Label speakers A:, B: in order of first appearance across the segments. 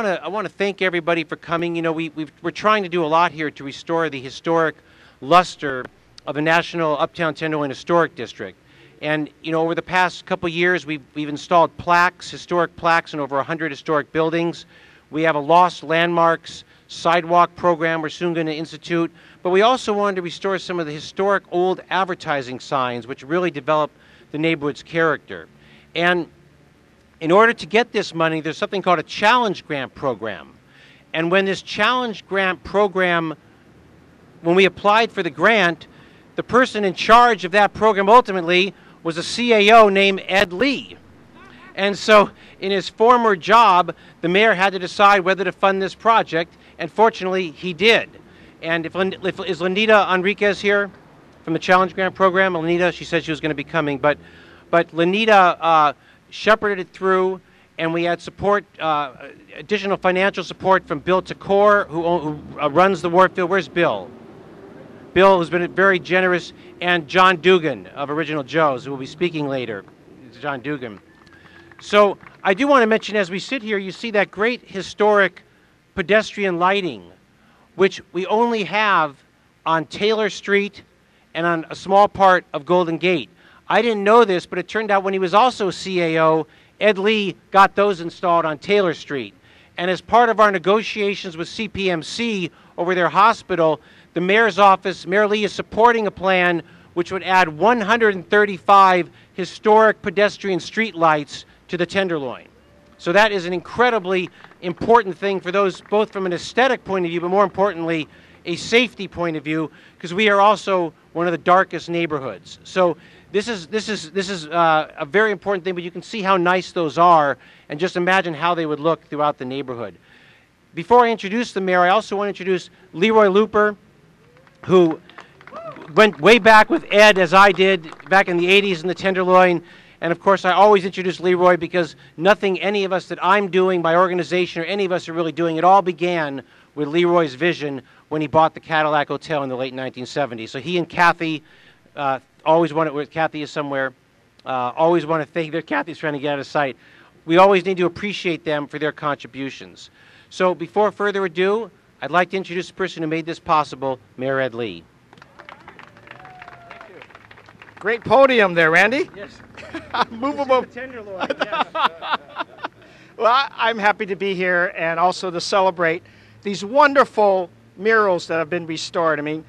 A: I want to thank everybody for coming. You know, we, we are trying to do a lot here to restore the historic luster of the National Uptown Tenderloin Historic District. And, you know, over the past couple years, we've, we've installed plaques, historic plaques in over 100 historic buildings. We have a lost landmarks sidewalk program we're soon going to institute. But we also wanted to restore some of the historic old advertising signs, which really develop the neighborhood's character. And in order to get this money, there's something called a challenge grant program. And when this challenge grant program, when we applied for the grant, the person in charge of that program ultimately was a CAO named Ed Lee. And so, in his former job, the mayor had to decide whether to fund this project, and fortunately, he did. And if, if is Lenita Henriquez here from the Challenge Grant Program? Lenita, she said she was going to be coming, but but Lenita uh, shepherded it through, and we had support, uh, additional financial support from Bill Takor, who, who uh, runs the Warfield. Where's Bill? Bill, who's been very generous, and John Dugan of Original Joe's, who will be speaking later. It's John Dugan. So I do want to mention, as we sit here, you see that great historic pedestrian lighting, which we only have on Taylor Street and on a small part of Golden Gate. I didn't know this, but it turned out when he was also CAO, Ed Lee got those installed on Taylor Street. And as part of our negotiations with CPMC over their hospital, the mayor's office, Mayor Lee is supporting a plan which would add 135 historic pedestrian street lights to the Tenderloin. So that is an incredibly important thing for those, both from an aesthetic point of view, but more importantly, a safety point of view, because we are also one of the darkest neighborhoods. So this is this is this is uh, a very important thing, but you can see how nice those are, and just imagine how they would look throughout the neighborhood. Before I introduce the mayor, I also want to introduce Leroy Looper, who went way back with Ed as I did back in the 80s in the Tenderloin. And of course, I always introduce Leroy because nothing any of us that I'm doing, my organization, or any of us are really doing, it all began with Leroy's vision when he bought the Cadillac Hotel in the late 1970s. So he and Kathy uh, always want it. With Kathy is somewhere. Uh, always want to thank. Kathy's trying to get out of sight. We always need to appreciate them for their contributions. So, before further ado, I'd like to introduce the person who made this possible, Mayor Ed Lee.
B: Great podium there, Randy.
A: Yes.
B: Movable.
A: Tenderloin. Yes.
B: well, I'm happy to be here and also to celebrate these wonderful murals that have been restored. I mean,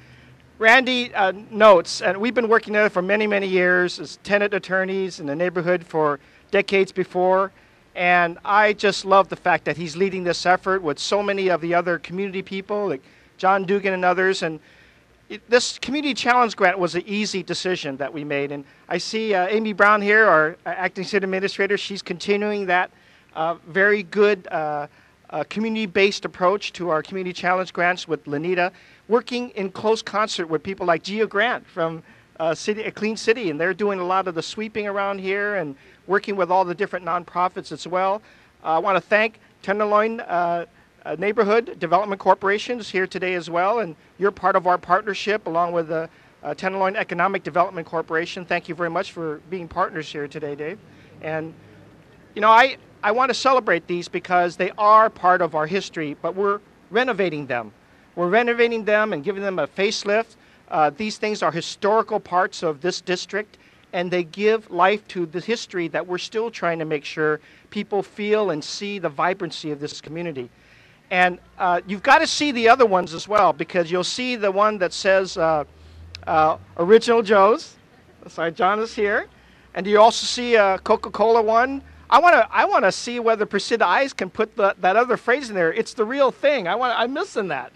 B: Randy uh, notes, and we've been working together for many, many years as tenant attorneys in the neighborhood for decades before. And I just love the fact that he's leading this effort with so many of the other community people, like John Dugan and others. And it, this community challenge grant was an easy decision that we made. And I see uh, Amy Brown here, our uh, acting city administrator. She's continuing that uh, very good uh, uh, community-based approach to our community challenge grants with Lenita working in close concert with people like Geo Grant from uh, City, a Clean City, and they're doing a lot of the sweeping around here and working with all the different nonprofits as well. Uh, I want to thank Tenderloin uh, uh, Neighborhood Development Corporations here today as well, and you're part of our partnership along with the uh, Tenderloin Economic Development Corporation. Thank you very much for being partners here today, Dave. And you know, I, I want to celebrate these because they are part of our history, but we're renovating them. We're renovating them and giving them a facelift. Uh, these things are historical parts of this district, and they give life to the history that we're still trying to make sure people feel and see the vibrancy of this community. And uh, you've got to see the other ones as well, because you'll see the one that says uh, uh Original Joe's. Sorry, John is here. And you also see a Coca Cola one. I want to I want to see whether Precita Eyes can put the, that other phrase in there. It's the real thing. I want I'm missing that.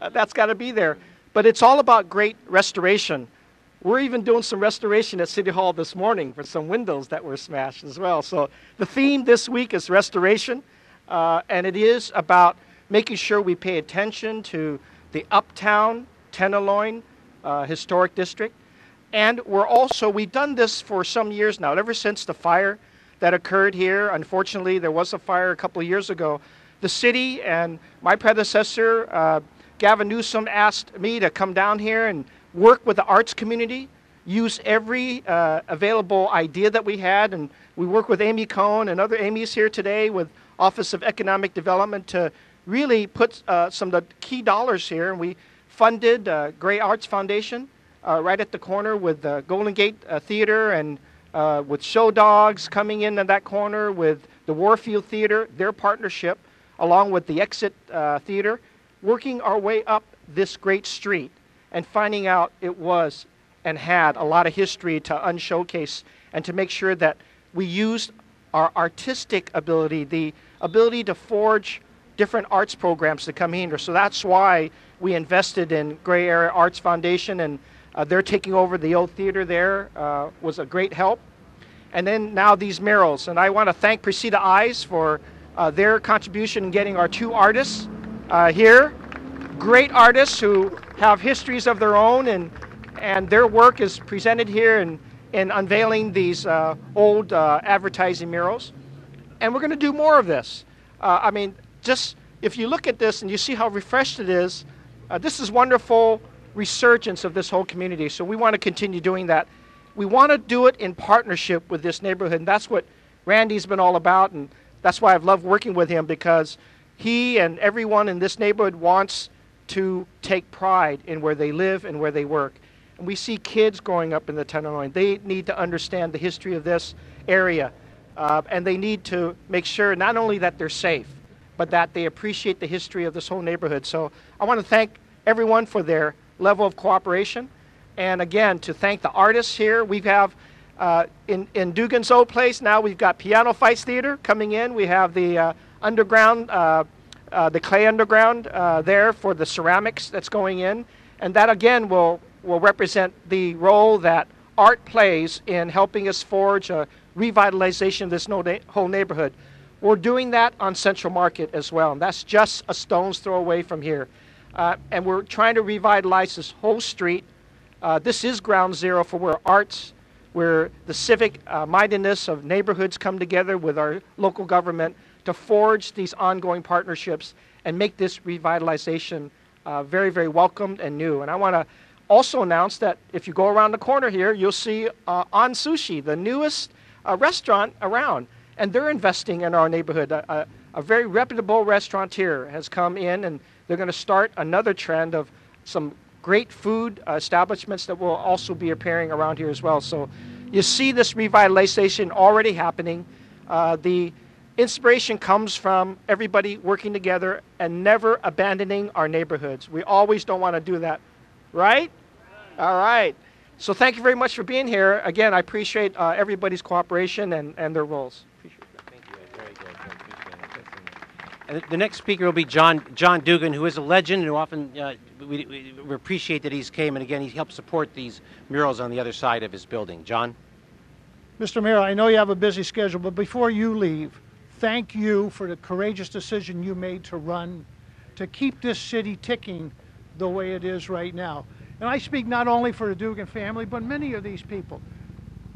B: Uh, that's got to be there. But it's all about great restoration. We're even doing some restoration at City Hall this morning for some windows that were smashed as well. So the theme this week is restoration, uh, and it is about making sure we pay attention to the Uptown Tenderloin uh, Historic District. And we're also, we've done this for some years now, ever since the fire that occurred here. Unfortunately, there was a fire a couple of years ago. The city and my predecessor, uh, Gavin Newsom asked me to come down here and work with the arts community, use every uh, available idea that we had, and we work with Amy Cohen and other Amy's here today with Office of Economic Development to really put uh, some of the key dollars here. And we funded uh, Gray Arts Foundation uh, right at the corner with the Golden Gate uh, Theater and uh, with Show Dogs coming in at that corner with the Warfield Theater, their partnership, along with the Exit Theater, working our way up this great street and finding out it was and had a lot of history to unshowcase and to make sure that we used our artistic ability, the ability to forge different arts programs to come here. So that's why we invested in Gray Area Arts Foundation, and uh, they're taking over the old theater there. Uh, was a great help. And then now these murals, and I want to thank Precita Eyes for uh, their contribution in getting our two artists uh, here. Great artists who have histories of their own, and and their work is presented here in, in unveiling these uh, old uh, advertising murals. And we're going to do more of this. Uh, I mean, just if you look at this and you see how refreshed it is, uh, this is wonderful resurgence of this whole community. So we want to continue doing that. We want to do it in partnership with this neighborhood, and that's what Randy's been all about, and that's why I've loved working with him because he and everyone in this neighborhood wants to take pride in where they live and where they work. And we see kids growing up in the Tenderloin. They need to understand the history of this area, uh, and they need to make sure not only that they're safe, but that they appreciate the history of this whole neighborhood. So I want to thank everyone for their level of cooperation. And again, to thank the artists here. We have uh, in, in Dugan's old place now, we've got Piano Fights Theater coming in. We have the uh, underground, uh, uh the clay underground uh, there for the ceramics that's going in. And that again will will represent the role that art plays in helping us forge a revitalization of this whole neighborhood. We're doing that on Central Market as well, and that's just a stone's throw away from here. Uh, and we're trying to revitalize this whole street. Uh, this is ground zero for where arts, where the civic uh, mindedness of neighborhoods come together with our local government to forge these ongoing partnerships and make this revitalization uh, very, very welcomed and new. And I want to also announce that if you go around the corner here, you'll see uh, On Sushi, the newest uh, restaurant around. And they're investing in our neighborhood. A, a, a very reputable restaurateur has come in, and they're going to start another trend of some great food establishments that will also be appearing around here as well. So you see this revitalization already happening. Uh, the inspiration comes from everybody working together and never abandoning our neighborhoods. We always don't want to do that, right? All right. So thank you very much for being here. Again, I appreciate uh, everybody's cooperation and, and their roles.
A: Thank you. Very good. And the next speaker will be John John Dugan, who is a legend and who often uh, we, we, we, appreciate that he's came and again he helped support these murals on the other side of his building. John.
C: Mr. Mayor, I know you have a busy schedule, but before you leave, thank you for the courageous decision you made to run, to keep this city ticking the way it is right now. And I speak not only for the Dugan family, but many of these people.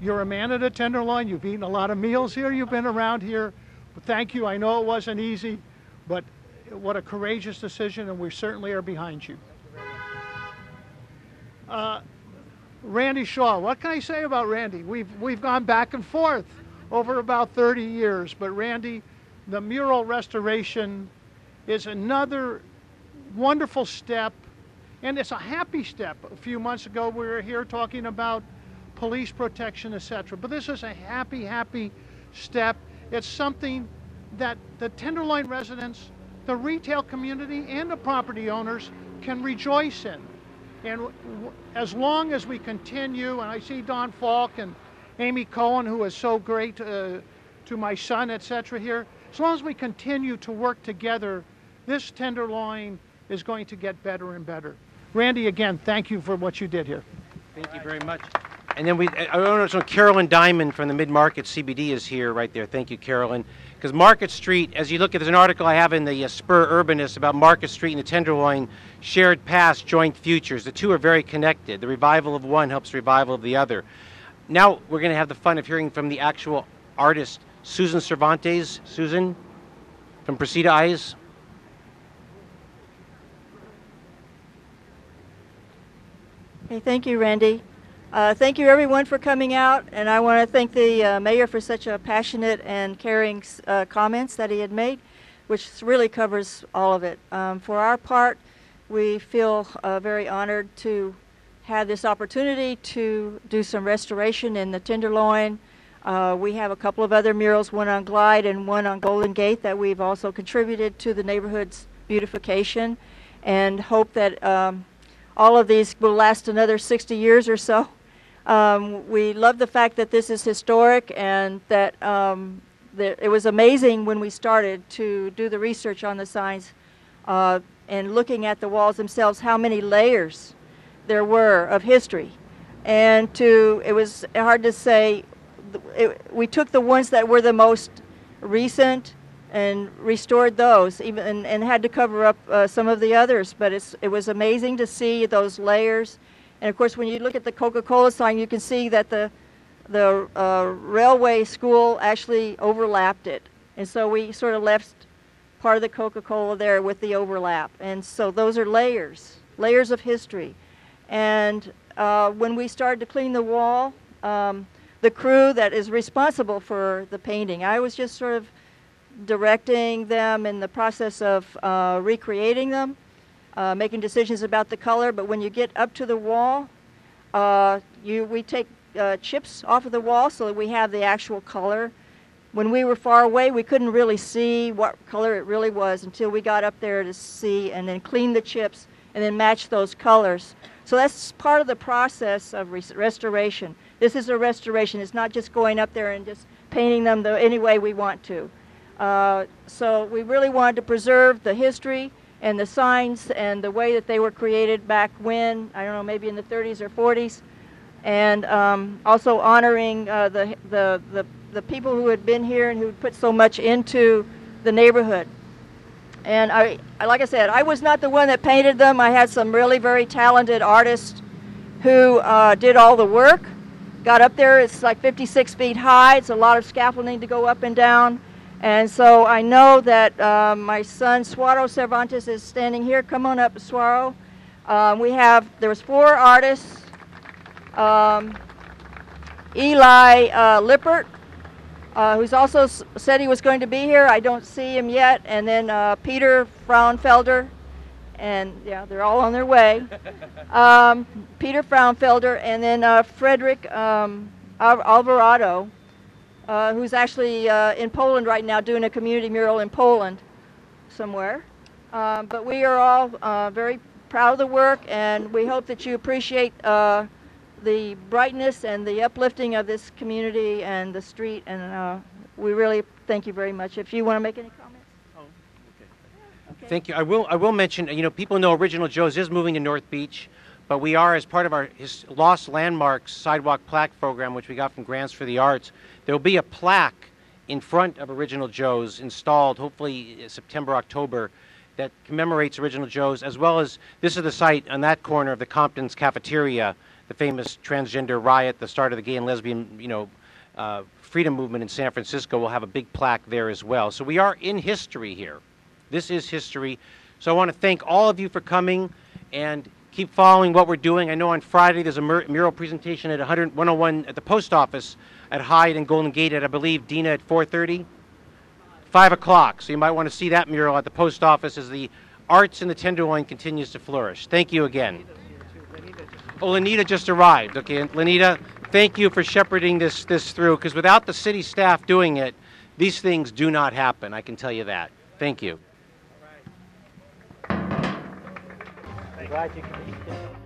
C: You're a man of the Tenderloin. You've eaten a lot of meals here. You've been around here. But thank you. I know it wasn't easy, but what a courageous decision, and we certainly are behind you. Uh, Randy Shaw. What can I say about Randy? We've we've gone back and forth over about 30 years, but Randy, the mural restoration is another wonderful step and it's a happy step. A few months ago, we were here talking about police protection, etc. But this is a happy, happy step. It's something that the Tenderloin residents, the retail community, and the property owners can rejoice in. And as long as we continue, and I see Don Falk and Amy Cohen, who is so great uh, to my son, etc. here, as long as we continue to work together, this Tenderloin is going to get better and better. Randy, again, thank you for what you did here.
A: Thank you very much. And then we, I want to know, Carolyn Diamond from the Mid Market CBD is here right there. Thank you, Carolyn. Because Market Street, as you look at, there's an article I have in the uh, Spur Urbanist about Market Street and the Tenderloin, shared past, joint futures. The two are very connected. The revival of one helps revival of the other. Now we're going to have the fun of hearing from the actual artist, Susan Cervantes. Susan, from Precita Eyes.
D: Okay, thank you, Randy. Uh, thank you, everyone, for coming out, and I want to thank the uh, mayor for such a passionate and caring uh, comments that he had made, which really covers all of it. Um, for our part, we feel uh, very honored to have this opportunity to do some restoration in the Tenderloin. Uh, we have a couple of other murals, one on Glide and one on Golden Gate, that we've also contributed to the neighborhood's beautification, and hope that um, all of these will last another 60 years or so. Um, we love the fact that this is historic and that, um, it was amazing when we started to do the research on the signs uh, and looking at the walls themselves how many layers there were of history. And to, it was hard to say, it, we took the ones that were the most recent and restored those even and, and had to cover up uh, some of the others but it's, it was amazing to see those layers and of course, when you look at the Coca-Cola sign, you can see that the, the uh, railway school actually overlapped it. And so we sort of left part of the Coca-Cola there with the overlap. And so those are layers, layers of history. And uh, when we started to clean the wall, um, the crew that is responsible for the painting, I was just sort of directing them in the process of uh, recreating them uh, making decisions about the color. But when you get up to the wall, uh, you, we take uh, chips off of the wall so that we have the actual color. When we were far away, we couldn't really see what color it really was until we got up there to see and then clean the chips and then match those colors. So that's part of the process of restoration. This is a restoration. It's not just going up there and just painting them the, any way we want to. Uh, so we really wanted to preserve the history and the signs and the way that they were created back when, I don't know, maybe in the 30s or 40s, and um, also honoring uh, the, the, the, the people who had been here and who put so much into the neighborhood. And I, like I said, I was not the one that painted them. I had some really very talented artists who uh, did all the work. Got up there, it's like 56 feet high. It's a lot of scaffolding to go up and down. And so I know that uh, my son Suaro Cervantes is standing here. Come on up, Suaro. Um, we have, there was four artists. Um, Eli uh, Lippert, uh, who's also said he was going to be here. I don't see him yet. And then uh, Peter Frauenfelder. And yeah, they're all on their way. Um, Peter Frauenfelder and then uh, Frederick um, Alvarado uh, who's actually uh, in Poland right now doing a community mural in Poland somewhere. Um, but we are all uh, very proud of the work and we hope that you appreciate uh, the brightness and the uplifting of this community and the street and uh, we really thank you very much. If you want to make any comments. Oh,
A: okay. okay. Thank you. I will, I will mention, you know, people know Original Joe's is moving to North Beach. But we are, as part of our Lost Landmarks Sidewalk Plaque Program, which we got from Grants for the Arts, there will be a plaque in front of Original Joe's installed, hopefully uh, September, October, that commemorates Original Joe's, as well as this is the site on that corner of the Compton's Cafeteria, the famous transgender riot, the start of the gay and lesbian, you know, uh, freedom movement in San Francisco. will have a big plaque there as well. So we are in history here. This is history. So I want to thank all of you for coming and keep following what we're doing. I know on Friday there's a mural presentation at 100, 101 at the post office at Hyde and Golden Gate at, I believe, Dina at 4.30? 5 o'clock. So you might want to see that mural at the post office as the arts in the Tenderloin continues to flourish. Thank you again. Oh, Lenita just arrived. Okay, and Lenita, thank you for shepherding this, this through, because without the city staff doing it, these things do not happen. I can tell you that. Thank you. glad you could